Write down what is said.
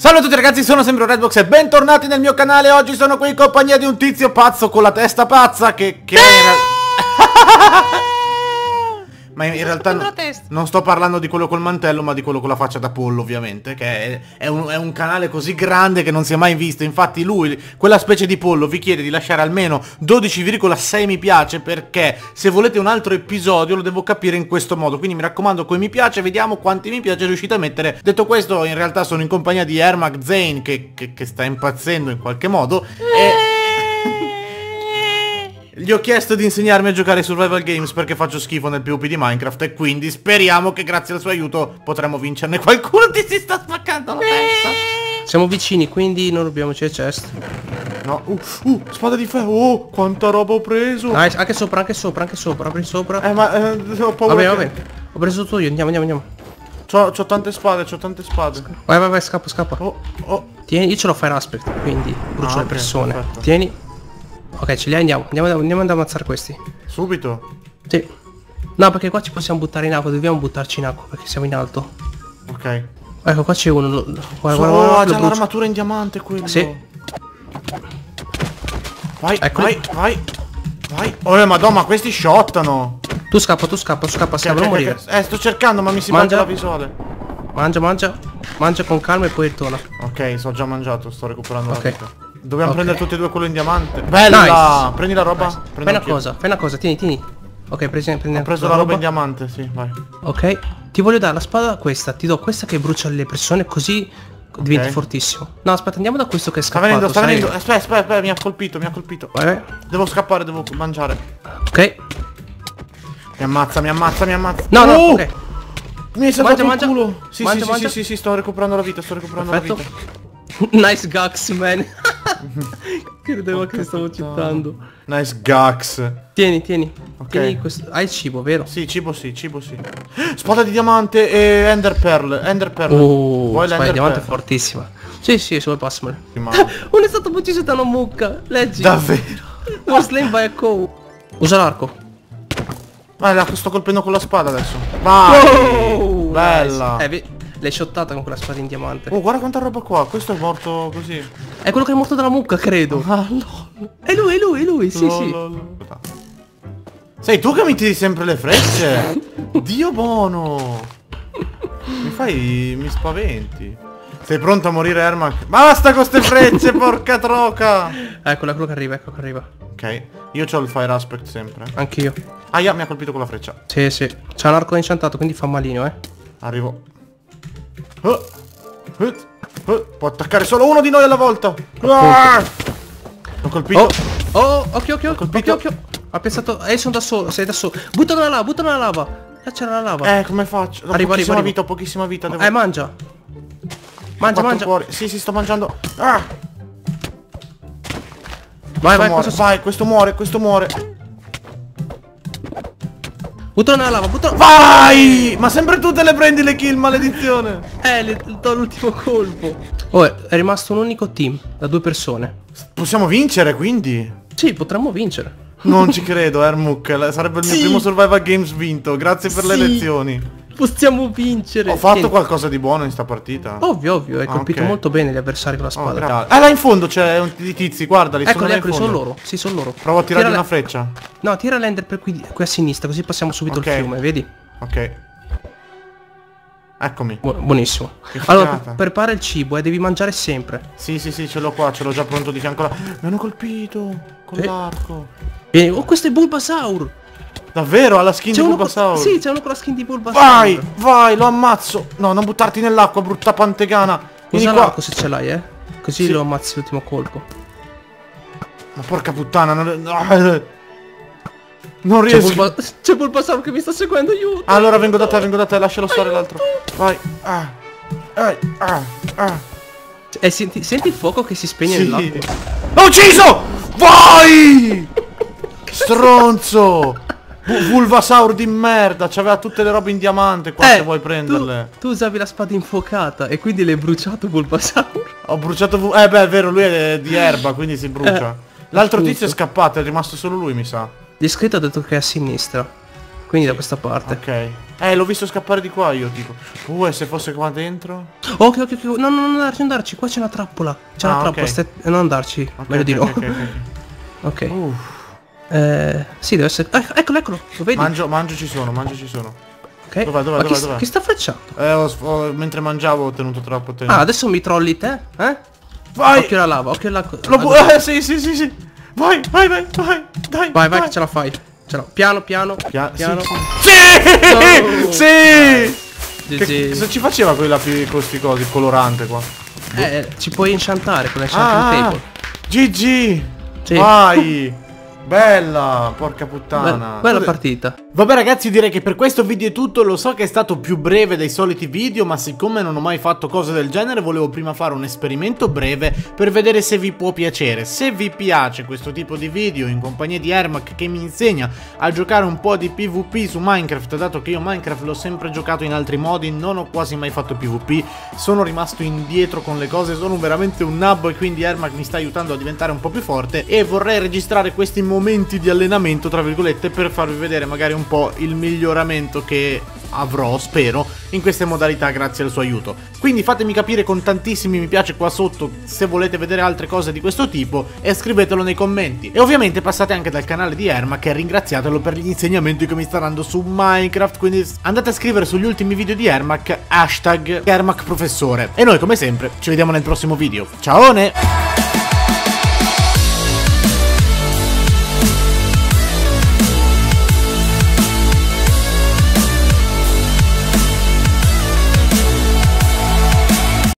Salve a tutti ragazzi, sono sempre Redbox e bentornati nel mio canale. Oggi sono qui in compagnia di un tizio pazzo con la testa pazza che... che Ma in realtà no, non sto parlando di quello col mantello ma di quello con la faccia da pollo ovviamente Che è, è, un, è, un, canale così grande che non si è mai visto. Infatti lui, quella specie di pollo, vi chiede di lasciare almeno 12,6 mi piace Perché se volete un altro episodio lo devo capire in questo modo. Quindi mi raccomando con mi piace, vediamo quanti mi piace riuscite a mettere. Detto questo in realtà sono in compagnia di Ermac Zane che, che, che sta impazzendo in qualche modo E... Gli ho chiesto di insegnarmi a giocare survival games perché faccio schifo nel PvP di Minecraft e quindi speriamo che grazie al suo aiuto potremo vincerne qualcuno ti si sta spaccando la testa. Siamo vicini quindi non dobbiamo c'è chest. No, uh, uh, spada di ferro, oh, quanta roba ho preso. Nice, anche sopra, anche sopra, anche sopra, apri sopra. Eh ma eh, ho paura. Vabbè, che... vabbè. Ho preso tutto io, andiamo, andiamo, andiamo. C'ho, c'ho tante spade, c'ho tante spade. Vai, vai, vai, scappa, scappa. Oh, oh. Tieni, io ce l'ho fire aspect, quindi brucio ah, le persone. Perfetto. Tieni. Ok, ce li andiamo. Andiamo, andiamo ad ammazzare questi. Subito? Sì. No, perché qua ci possiamo buttare in acqua. Dobbiamo buttarci in acqua perché siamo in alto. Ok. Ecco, qua c'è uno. Guarda, so, guarda, guarda, c'è l'armatura in diamante quello. Sì. Vai, ecco. vai, vai. Vai. Oh, madonna, questi shottano. Tu scappa, tu scappa, scappa, okay, scappa, okay, okay. Eh, sto cercando, ma mi si mangia la visuale. Mangia, mangia. Mangia con calma e poi torna. Ok, so già mangiato, sto recuperando okay. la vita. Dobbiamo okay. prendere tutti e due quello in diamante. Bella! Nice. Prendi la roba. Nice. Fai una cosa, fai una cosa, tieni, tieni. Ok, presi, prendi Ho preso la, roba, roba in diamante, sì, vai. Ok. Ti voglio dare la spada questa, ti do questa che brucia le persone così okay. diventi fortissimo. No, aspetta, andiamo da questo che è scappato. Sta venendo, sta venendo. Aspetta, aspetta, aspetta, mi ha colpito, mi ha colpito. Vai. Devo scappare, devo mangiare. Ok. Mi ammazza, mi ammazza, mi ammazza. No, no, uh! ok. Mi hai salvato mangia, il culo. Sì, mangia, sì, mangia. sì, sì, sì, sto recuperando la vita, sto recuperando Perfetto. la vita. nice Gax, man. Credevo che stavo citando. Nice Gax. Tieni, tieni. Ok. Tieni questo. Hai il cibo, vero? Sì, cibo sì, cibo sì. Spada di diamante e Ender Pearl. Ender Pearl. Oh, Vuoi spada di diamante Pearl? fortissima. Sì, sì, solo passamelo. Uno è stato ucciso da una mucca. Leggi. Davvero? Was slain by a cow. Usa l'arco. Ah, sto colpendo con la spada adesso. Vai. Wow, Bella. Nice. Eh, L'hai shottata con quella spada in diamante. Oh, guarda quanta roba qua. Questo è morto così. È quello che è morto dalla mucca, credo. Ah, lol. È lui, è lui, è lui, sì, lol, sì. Lol. Sei tu che mi tiri sempre le frecce? Dio buono. Mi fai... mi spaventi. Sei pronto a morire, Ermac? Basta con ste frecce, porca troca! Eccola, quello che arriva, ecco che arriva. Ok. Io ho il fire aspect sempre. Anch'io. Ah, yeah, mi ha colpito con la freccia. Sì, sì. C'è un arco inciantato, quindi fa malino, eh. Arrivo. Uh, uh, può attaccare solo uno di noi alla volta. Ah! L'ho colpito. Oh, oh, occhio, occhio, occhio, occhio. Ha pensato, eh, sono da solo, sei da solo. Buttalo nella lava, buttalo nella lava. Là c'era la lava. Eh, come faccio? Ho arriva, pochissima arriva, vita, ho pochissima vita. Devo... Eh, mangia. Mangia, mangia. Fuori. Sì, sì, sto mangiando. Ah! Vai, questo vai, muore, vai, questo muore, questo muore. Buttalo nella lava, buttalo. Vai! Ma sempre tu te le prendi le kill, maledizione. Eh, le do l'ultimo colpo. Oh, è rimasto un unico team, da due persone. Possiamo vincere, quindi? Sì, potremmo vincere. Non ci credo, Ermuk. Sarebbe il mio sì. primo survival games vinto. Grazie per sì. le lezioni. Possiamo vincere. Ho fatto che... qualcosa di buono in sta partita. Ovvio, ovvio, hai ah, colpito okay. molto bene gli avversari con la oh, spada. Oh, ah, là in fondo c'è un di tizi, guarda, li eccoli, eccoli, sono loro. Sì, sono loro. Provo a tirare una freccia. No, tira l'ender per qui, qui, a sinistra, così passiamo subito okay. il fiume, vedi? Ok. Eccomi. Bu buonissimo. Allora, prepara il cibo e eh, devi mangiare sempre. Sì, sì, sì, ce l'ho qua, ce l'ho già pronto di fianco là. Mi hanno colpito con sì. l'arco. Vieni, oh, questo è Bulbasaur. Davvero? Ha la skin di Bulbasaur? Sì, c'è uno con la skin di Bulbasaur. Vai, vai, lo ammazzo. No, non buttarti nell'acqua, brutta pantegana. Usa l'arco se ce l'hai, eh. Così sì. lo ammazzi l'ultimo colpo. Ma porca puttana, non... Non riesco. C'è Bulbasaur che mi sta seguendo, aiuto. Allora vengo da te, vengo da te, lascialo stare l'altro. Vai. Ah. Ah. Ah. ah. Eh, senti, senti, il fuoco che si spegne sì. nell'acqua. L'ho ucciso! Vai! Stronzo! Vulvasaur di merda, c'aveva tutte le robe in diamante qua eh, se vuoi prenderle. Tu, tu, usavi la spada infuocata e quindi l'hai bruciato Vulvasaur. Ho bruciato Eh beh è vero, lui è di erba, quindi si brucia. Eh, L'altro tizio è scappato, è rimasto solo lui mi sa. Gli scritto ha detto che è a sinistra. Quindi da questa parte. Ok. Eh, l'ho visto scappare di qua io, tipo. Uh, e se fosse qua dentro? Ok, ok, ok. No, no, non andarci, non andarci. Qua c'è una trappola. C'è ah, una trappola. Okay. Stai... Non andarci. Okay, Meglio okay, di no. Ok. okay, uh. Eh, sì, deve essere... Eh, eccolo, eccolo. Lo vedi? Mangio, mangio ci sono, mangio ci sono. Ok. Dov'è, dov'è, dov'è, dov'è? Chi sta frecciando? Eh, ho, ho, mentre mangiavo ho tenuto troppo tempo. Ah, adesso mi trolli te? Eh? Vai! Occhio alla lava, occhio alla... Lo ah, eh, sì, sì, sì, sì. Vai, vai, vai, vai, dai. Vai, vai, che ce la fai. Ce la... Piano, piano, Pia piano. Sì! Sì! sì! Che, cosa ci faceva quella con sti cosi, colorante qua? Eh, ci puoi inchantare con l'enchanting ah, table. GG! Sì. Vai! Bella, porca puttana. Be bella partita. Vabbè ragazzi direi che per questo video è tutto, lo so che è stato più breve dei soliti video ma siccome non ho mai fatto cose del genere volevo prima fare un esperimento breve per vedere se vi può piacere. Se vi piace questo tipo di video in compagnia di Ermac che mi insegna a giocare un po' di PvP su Minecraft dato che io Minecraft l'ho sempre giocato in altri modi, non ho quasi mai fatto PvP, sono rimasto indietro con le cose, sono veramente un nabbo e quindi Ermac mi sta aiutando a diventare un po' più forte e vorrei registrare questi momenti di allenamento tra virgolette per farvi vedere magari un po' il miglioramento che avrò, spero, in queste modalità grazie al suo aiuto. Quindi fatemi capire con tantissimi mi piace qua sotto se volete vedere altre cose di questo tipo e scrivetelo nei commenti. E ovviamente passate anche dal canale di Ermac e ringraziatelo per gli insegnamenti che mi sta dando su Minecraft, quindi andate a scrivere sugli ultimi video di Ermac hashtag Ermac professore. E noi come sempre ci vediamo nel prossimo video. Ciao!